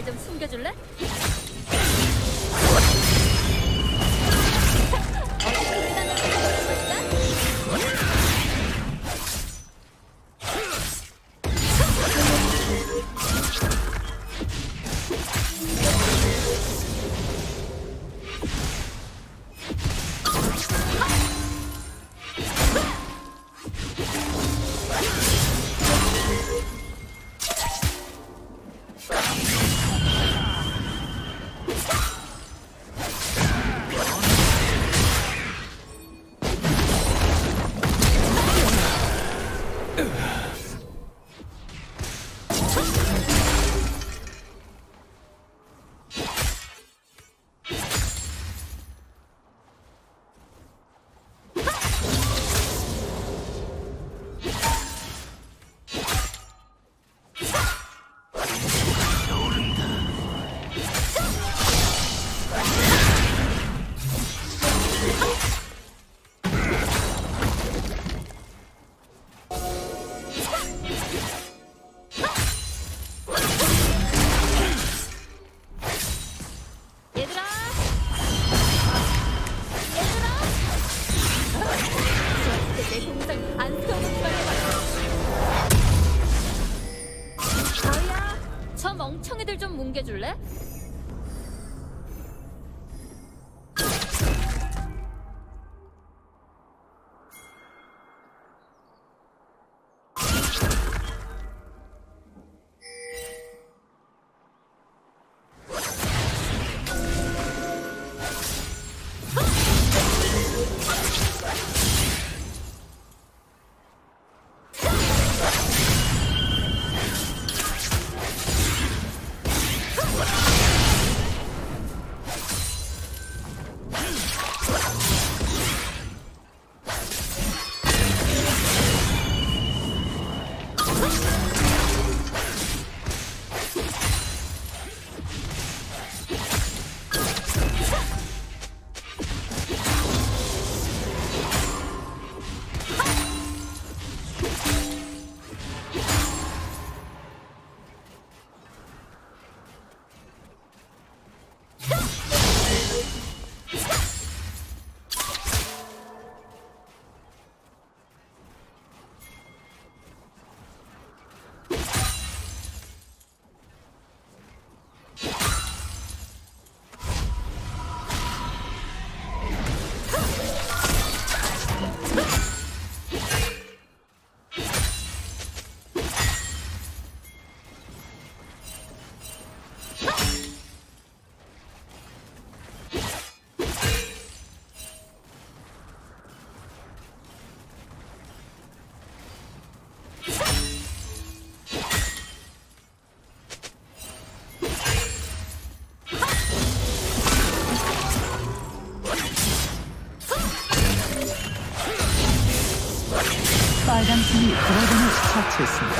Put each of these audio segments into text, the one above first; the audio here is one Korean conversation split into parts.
날 좀 숨겨줄래? 빨간 팀이 드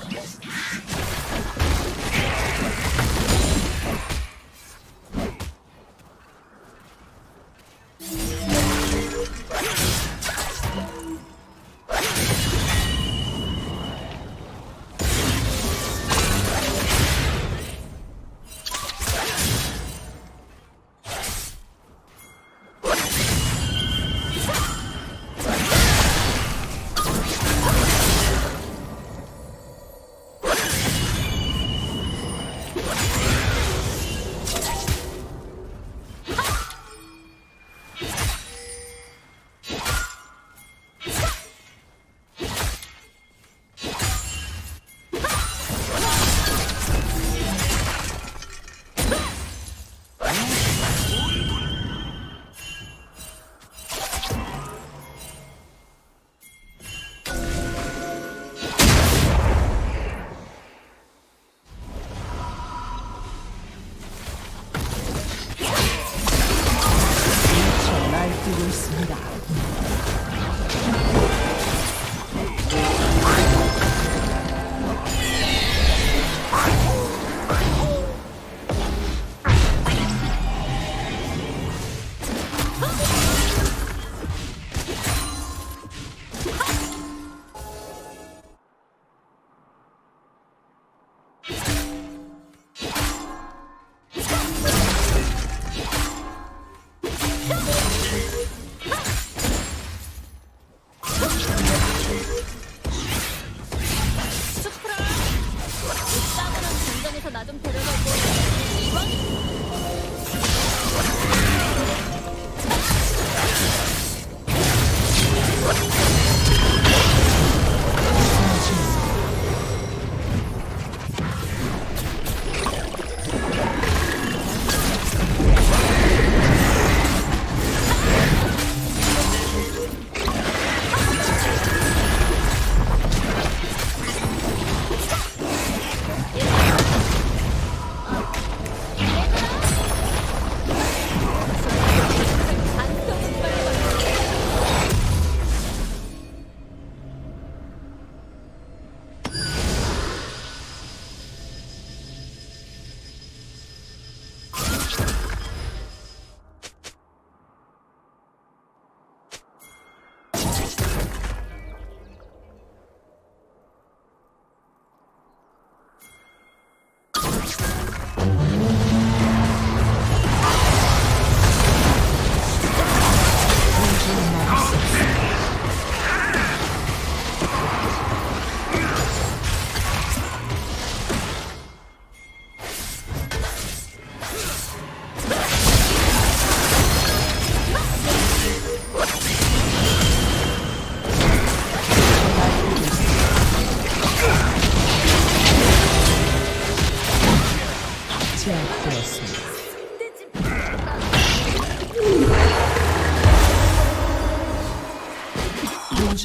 あっ! and die.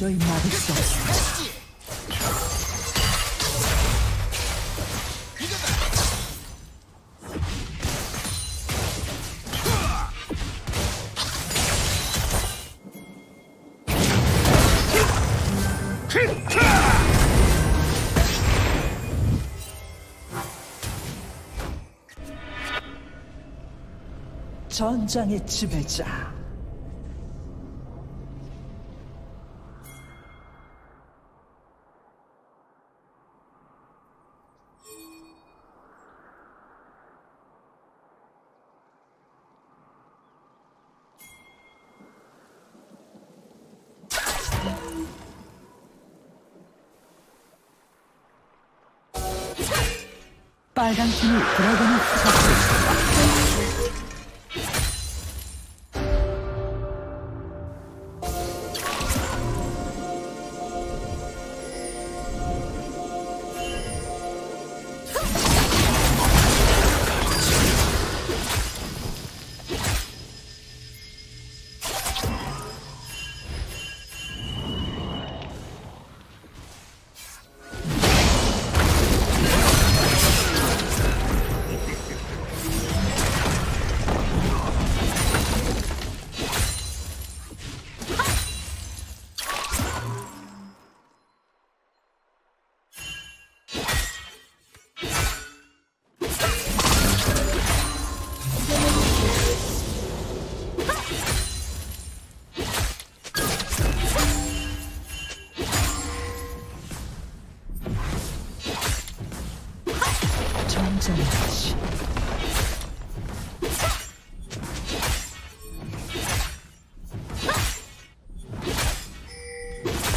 도저히 막을 수 없습니다. 전장의 지배자.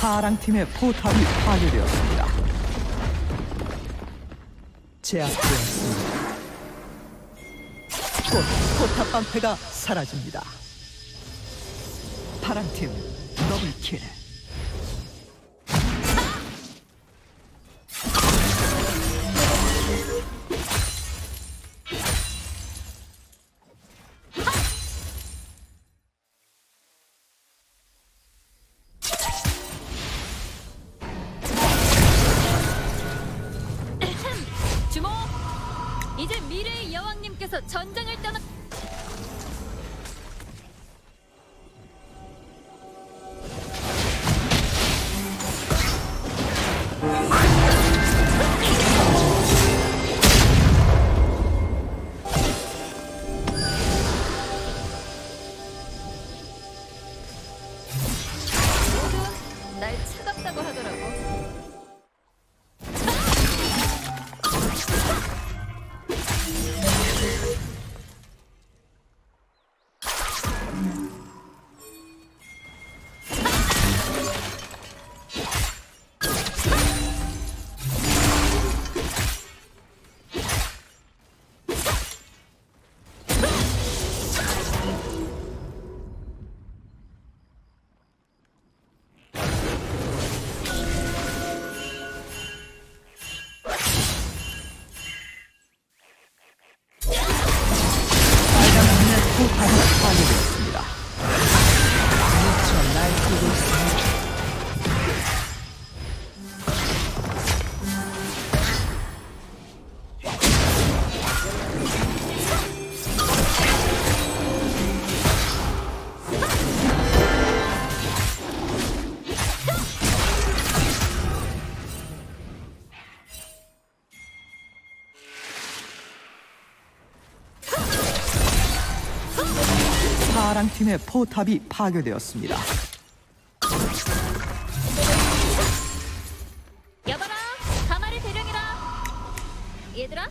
파랑 팀의 포탑이 파괴되었습니다. 제압되었습니다. 곧 포탑 방패가 사라집니다. 파랑 팀 더블킬. 파랑 팀의 포탑이 파괴되었습니다. 여봐라, 가마를 대령이라. 얘들아,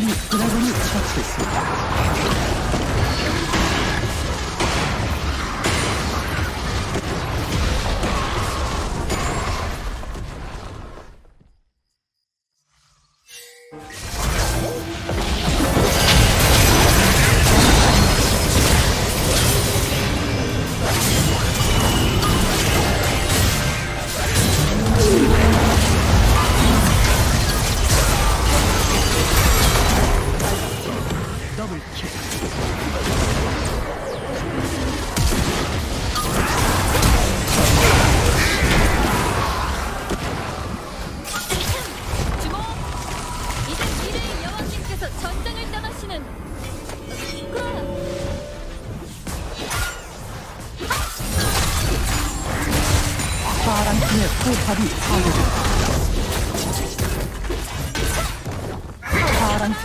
드라곤을 처치했습니다.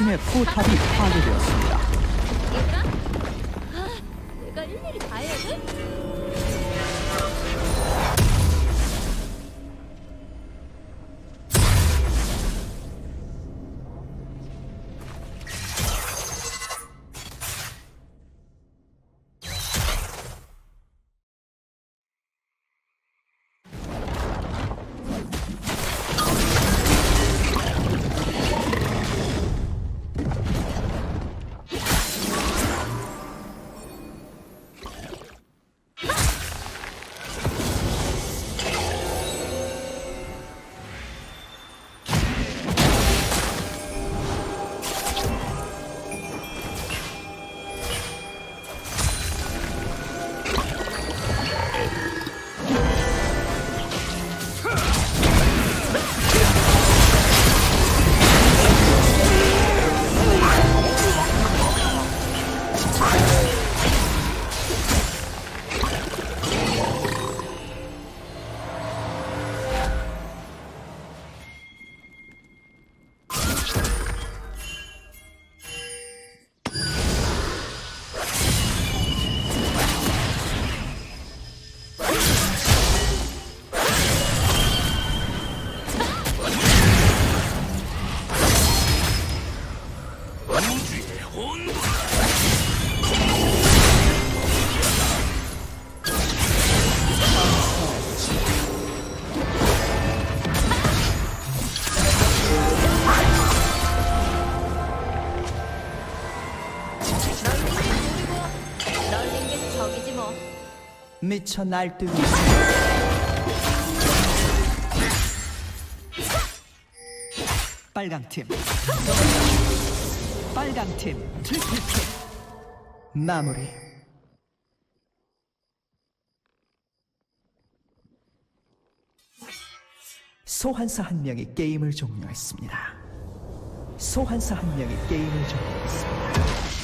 팀의 포탑이 파괴되었습니다. 미쳐 날뛰고 빨강 팀. 빨강 팀. triple kill 마무리. 소환사 한 명이 게임을 종료했습니다. 소환사 한 명이 게임을 종료했습니다.